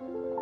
you